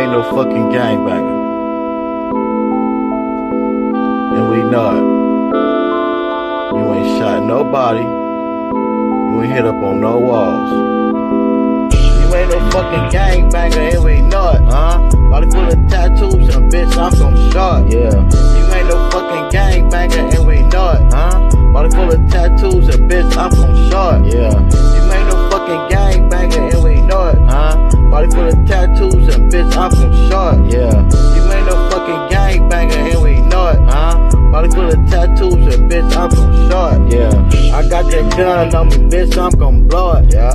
ain't no fucking gangbanger. And we know it. You ain't shot nobody. You ain't hit up on no walls. You ain't no fucking gangbanger, and we know it, huh? Body full of tattoos and bitch, I'm gon' shot. Yeah. You ain't no fucking gangbanger, and we know it, huh? Body full of tattoos and bitch, I'm gon' shot. Yeah. And bitch, I'm gon' shot. Yeah. You ain't no fucking gangbanger, and we know it, huh? Of tattoos and bitch, I'm gon' shot. Yeah. I got that gun on me, bitch, I'm gon' blow it. Yeah.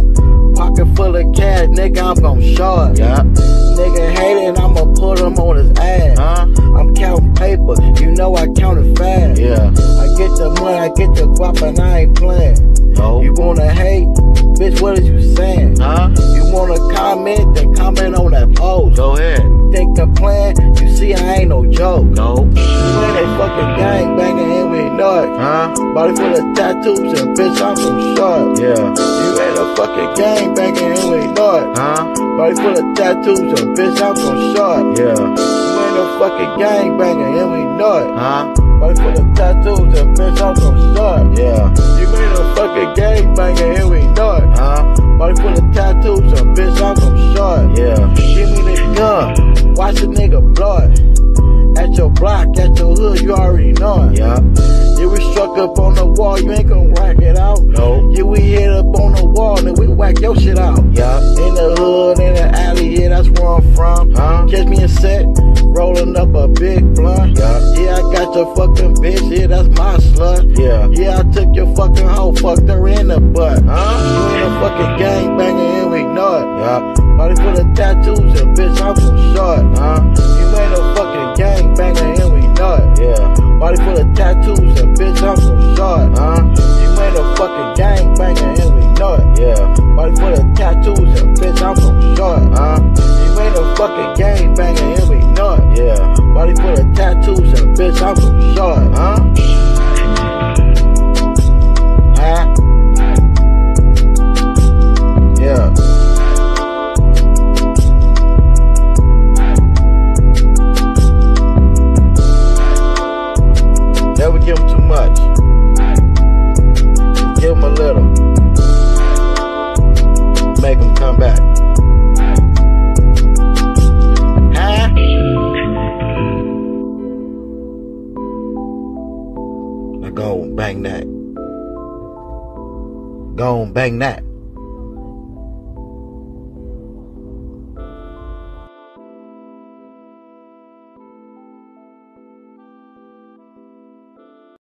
Pocket full of cash, nigga, I'm gon' show it. Yeah. Nigga hating, I'ma put him on his ass. Huh? I'm counting paper, you know I count it fast. Yeah. I get the money, I get the guap, and I ain't playing. Huh? Body full of tattoos and bitch, I'm from short. Yeah. You ain't a fucking gang banging and we know it. Huh? Body full of tattoos and bitch, I'm from short. Yeah. You ain't no fucking gang banging and we know it. Huh? Body full of tattoos and bitch, I'm from short. Yeah. You ain't a fucking gang banging and we know it. Huh? Body full of tattoos and bitch, I'm from short. Yeah. Give me the gun. Watch a nigga blow it. At your block, at your hood, you already know it. Yeah. You we struck up on the wall, you ain't gonna whack it out. No. You we hit up on the wall, and we whack your shit out. Yeah. In the hood, in the alley, yeah, that's where I'm from. Huh? Catch me a set, rolling up a big blunt. Yeah. Yeah, I got your fucking bitch, yeah, that's my slut. Yeah. Yeah, I took your fucking hoe, fucked her in the bitch, I'm from short. Huh? You ain't no fucking gang banger, and we know it. Yeah. Body full of tattoos, and bitch, I'm from short. Huh? You ain't no fucking gang banger, and we know it. Yeah. Body full of tattoos, and bitch, I'm from much. Give him a little. Make him come back. Huh? Go on, bang that. Go on, bang that.